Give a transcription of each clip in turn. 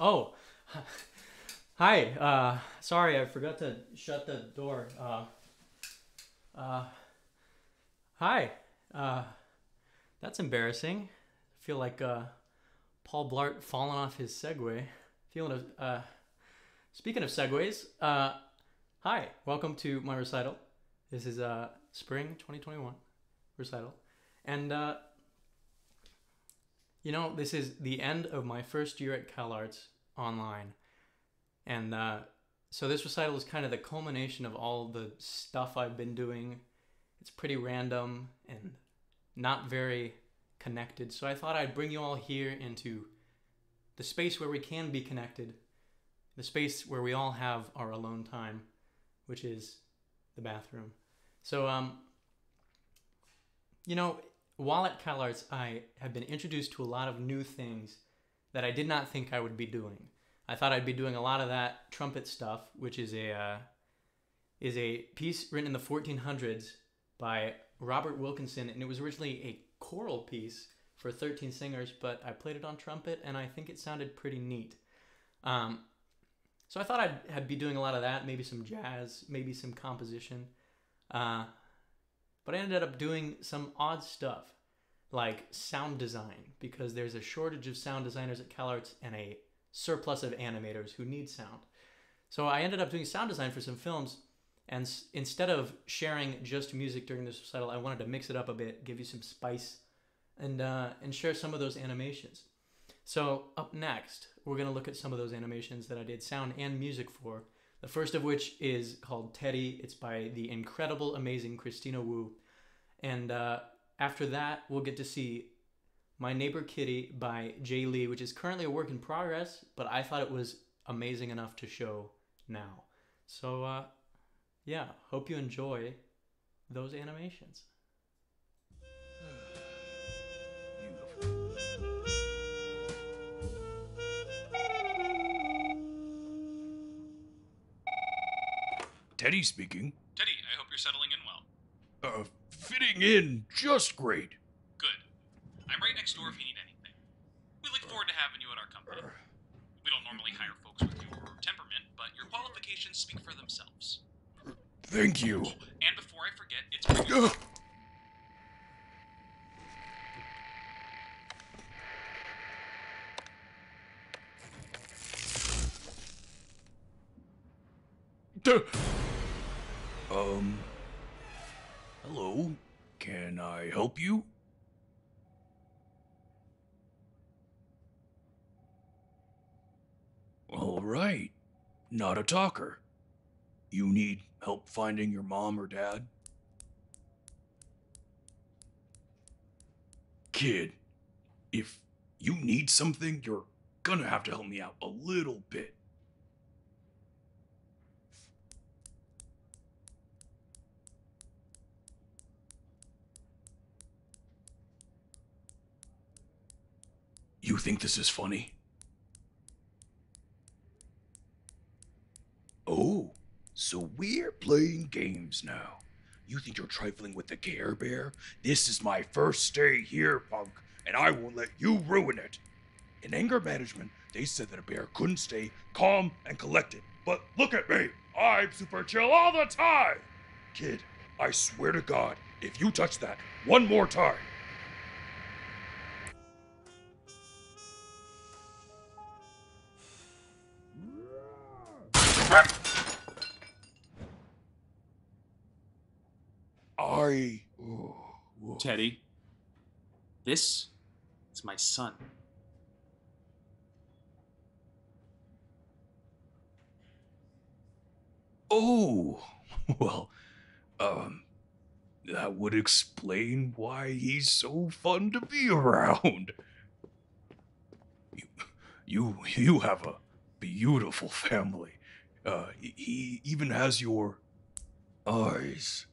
Oh, hi. Uh, sorry, I forgot to shut the door. Uh, uh, hi. Uh, that's embarrassing. I feel like uh, Paul Blart falling off his Segway. Feeling of. Uh, speaking of Segways, uh, hi. Welcome to my recital. This is uh, spring 2021 recital, and uh, you know, this is the end of my first year at CalArts online. And uh, so this recital is kind of the culmination of all the stuff I've been doing. It's pretty random and not very connected. So I thought I'd bring you all here into the space where we can be connected, the space where we all have our alone time, which is the bathroom. So, um, you know, while at CalArts, I have been introduced to a lot of new things that I did not think I would be doing. I thought I'd be doing a lot of that trumpet stuff, which is a uh, is a piece written in the 1400s by Robert Wilkinson, and it was originally a choral piece for 13 singers, but I played it on trumpet, and I think it sounded pretty neat. Um, so I thought I'd, I'd be doing a lot of that, maybe some jazz, maybe some composition. Uh, but I ended up doing some odd stuff like sound design because there's a shortage of sound designers at CalArts and a surplus of animators who need sound. So I ended up doing sound design for some films and s- instead of sharing just music during this recital, I wanted to mix it up a bit, give you some spice, and uh, and share some of those animations. So up next, we're gonna look at some of those animations that I did sound and music for. The first of which is called Teddy. It's by the incredible, amazing Christina Wu. And uh, after that, we'll get to see My Neighbor Kitty by Jay Lee, which is currently a work in progress, but I thought it was amazing enough to show now. So, uh, yeah, hope you enjoy those animations. Teddy speaking. Teddy, I hope you're settling in well. Uh, fitting in just great. Good. I'm right next door if you need anything. We look forward to having you at our company. We don't normally hire folks with your temperament, but your qualifications speak for themselves. Thank you. Oh, and before I forget, it's bringing Um. Hello. Can I help you? All right. Not a talker. You need help finding your mom or dad? Kid, if you need something, you're gonna have to help me out a little bit. You think this is funny? Oh, so we're playing games now. You think you're trifling with the Care Bear? This is my first day here, punk, and I won't let you ruin it. In anger management, they said that a bear couldn't stay calm and collected. But look at me. I'm super chill all the time. Kid, I swear to God, if you touch that one more time, I. Oh. Teddy, this is my son. Oh, well, um, that would explain why he's so fun to be around. You, you, you have a beautiful family. Uh, he- he even has your eyes.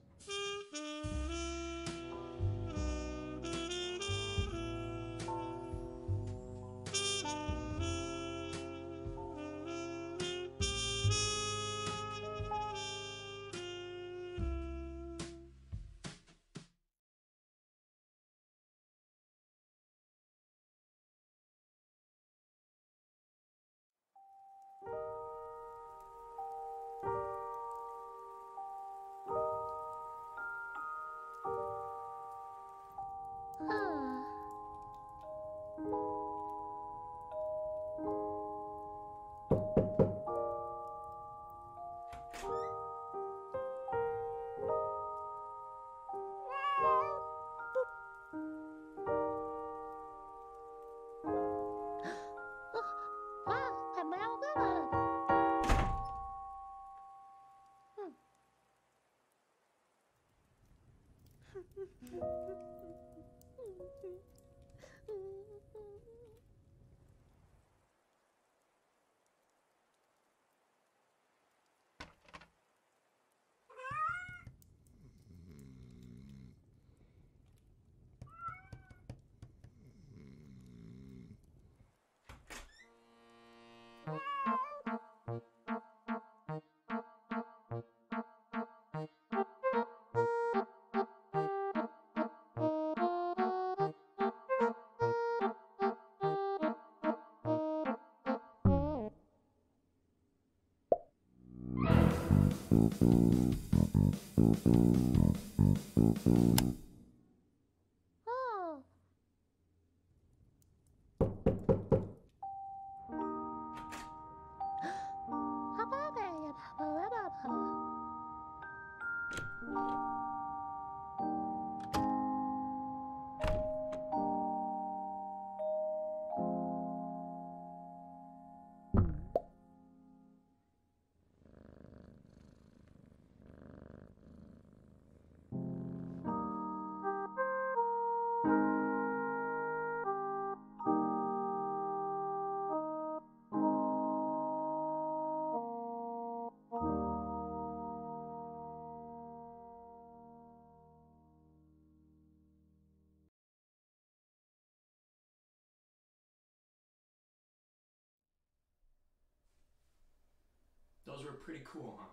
Those were pretty cool, huh?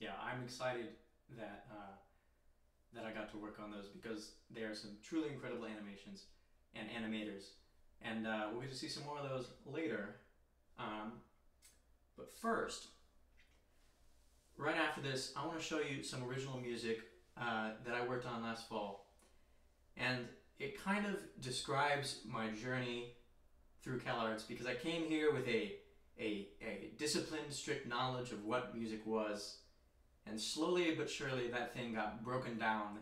Yeah, I'm excited that uh, that I got to work on those because they are some truly incredible animations and animators, and uh, we'll get to see some more of those later. Um, but first, right after this, I want to show you some original music uh, that I worked on last fall, and it kind of describes my journey through CalArts because I came here with a a, a disciplined, strict knowledge of what music was, and slowly but surely that thing got broken down,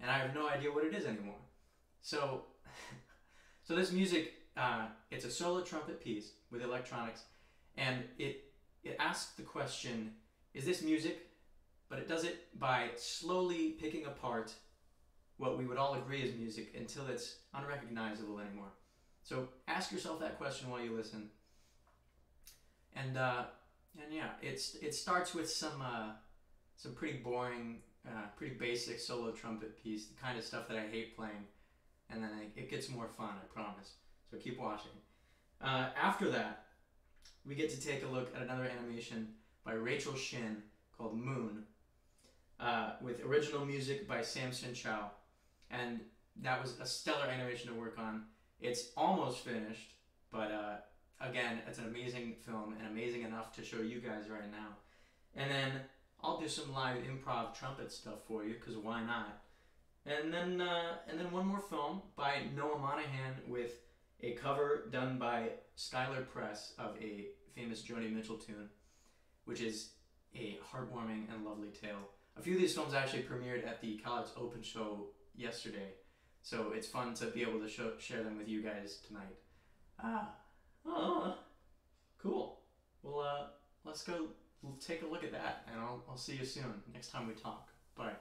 and I have no idea what it is anymore. So, so this music, uh, it's a solo trumpet piece with electronics, and it it asks the question, is this music? But it does it by slowly picking apart what we would all agree is music until it's unrecognizable anymore. So ask yourself that question while you listen. And uh, and yeah, it's it starts with some uh, some pretty boring, uh, pretty basic solo trumpet piece, the kind of stuff that I hate playing, and then it, it gets more fun, I promise. So keep watching. Uh, after that, we get to take a look at another animation by Rachel Shin called Moon, uh, with original music by Samson Chow, and that was a stellar animation to work on. It's almost finished, but uh, again, it's an amazing film and amazing enough to show you guys right now. And then I'll do some live improv trumpet stuff for you because why not? And then uh, and then one more film by Noah Monahan with a cover done by Skylar Press of a famous Joni Mitchell tune, which is a heartwarming and lovely tale. A few of these films actually premiered at the College Open Show yesterday, so it's fun to be able to show, share them with you guys tonight. Ah, Oh, cool. Well, uh, let's go take a look at that, and I'll, I'll see you soon next time we talk. Bye.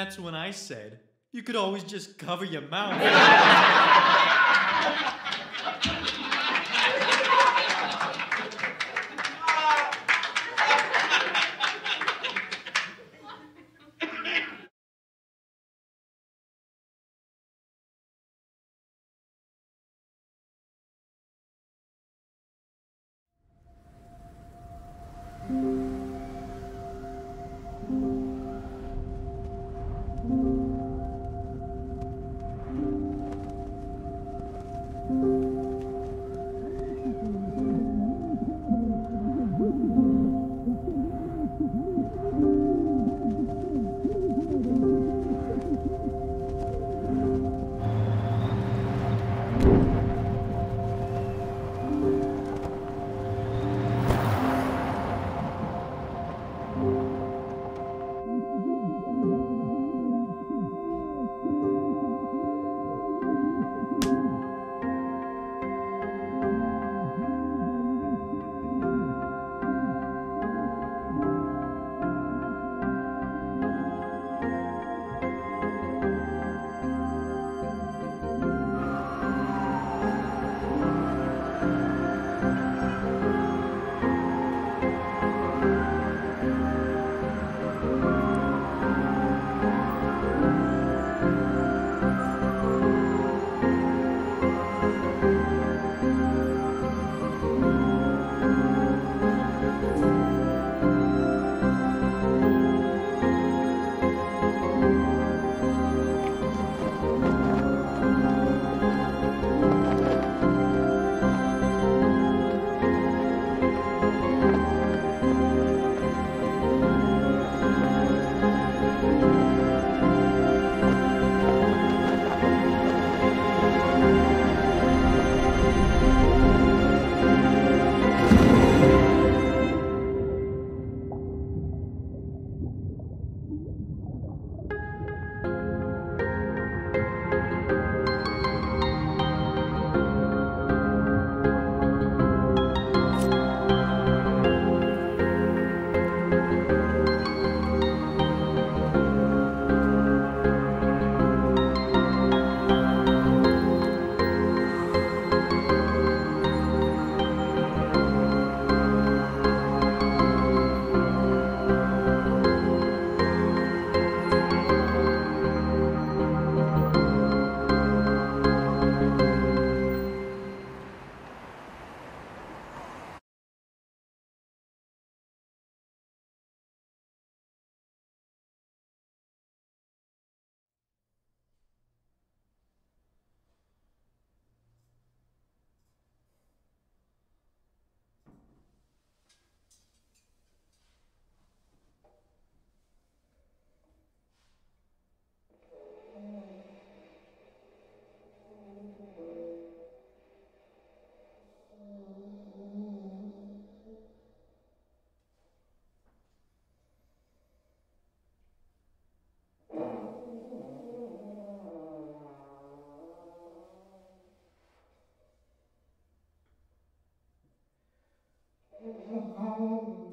That's when I said, you could always just cover your mouth. Oh, oh, oh.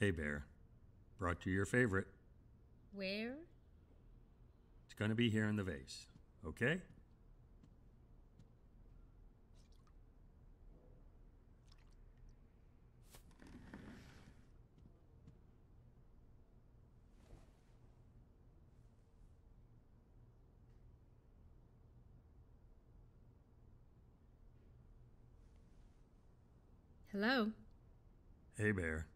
Hey, Bear. Brought you your favorite. Where? It's gonna be here in the vase, okay? Hello. Hey, Bear.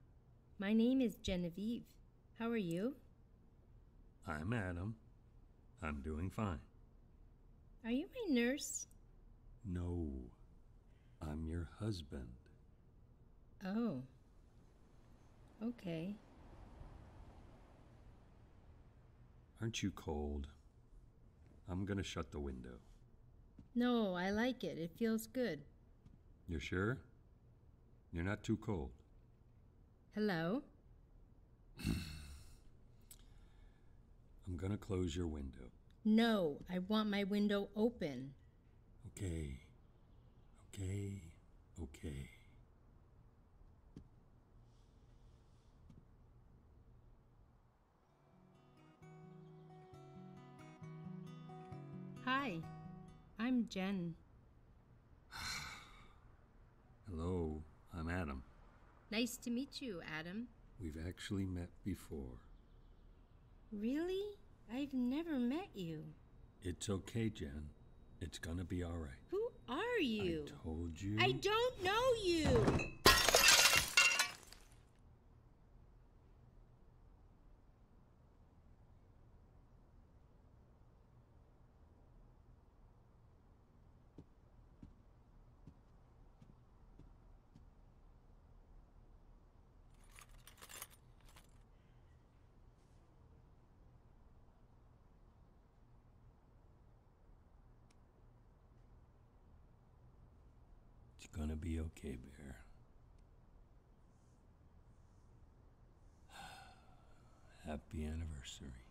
My name is Genevieve. How are you? I'm Adam. I'm doing fine. Are you my nurse? No, I'm your husband. Oh. Okay. Aren't you cold? I'm gonna shut the window. No, I like it. It feels good. You're sure? You're not too cold. Hello? I'm gonna close your window. No, I want my window open. Okay. Okay. Okay. Hi, I'm Jen. Hello, I'm Adam. Nice to meet you, Adam. We've actually met before. Really? I've never met you. It's okay, Jen. It's gonna be alright. Who are you? I told you. I don't know you. It's gonna be okay, Bear. Happy anniversary.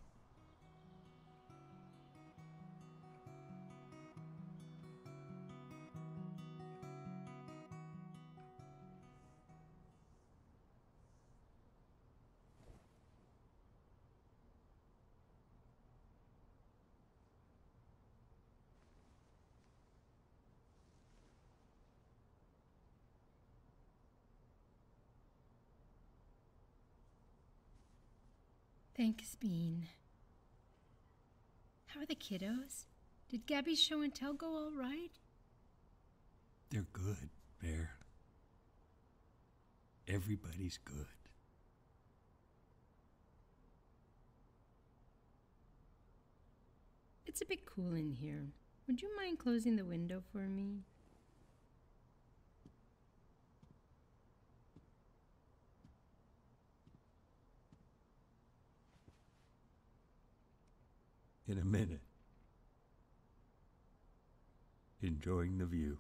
Thanks, Bean. How are the kiddos? Did Gabby's show and tell go all right? They're good, Bear. Everybody's good. It's a bit cool in here. Would you mind closing the window for me? In a minute. Enjoying the view.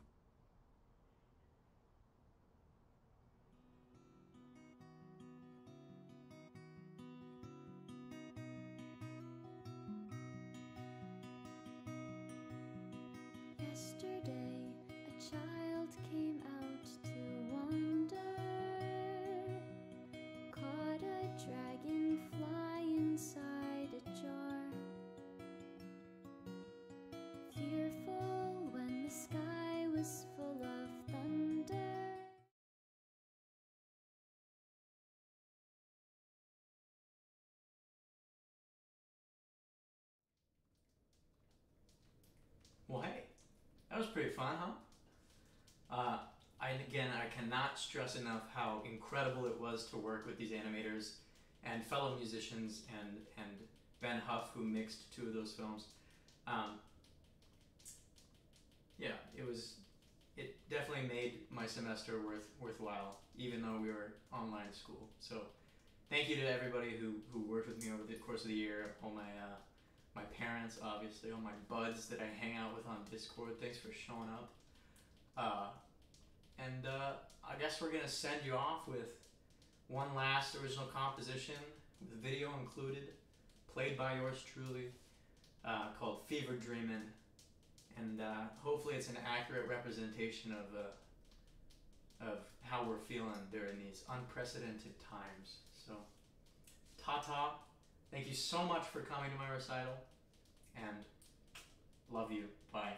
Was pretty fun, huh? Uh, I again, I cannot stress enough how incredible it was to work with these animators and fellow musicians and and Ben Huff who mixed two of those films. Um, yeah, it was. It definitely made my semester worth worthwhile, even though we were online school. So, thank you to everybody who who worked with me over the course of the year. All my uh, my parents, obviously, all my buds that I hang out with on Discord. Thanks for showing up. Uh, and uh, I guess we're gonna send you off with one last original composition with video included, played by yours truly, uh, called "Fever Dreamin'," and uh, hopefully it's an accurate representation of uh, of how we're feeling during these unprecedented times. So, ta ta. Thank you so much for coming to my recital, and love you. Bye.